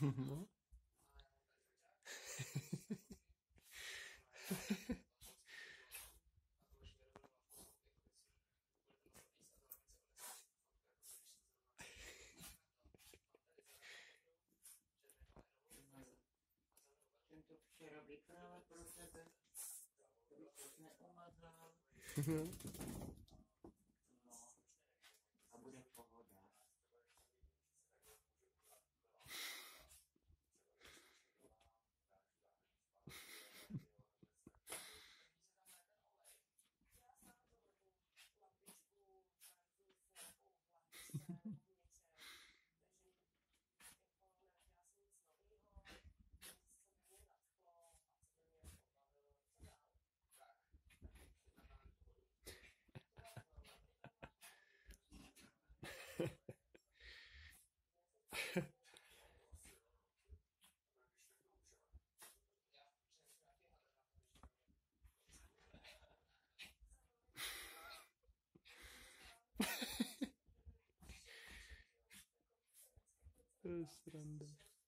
No. Jsem včera pro neumazal. var.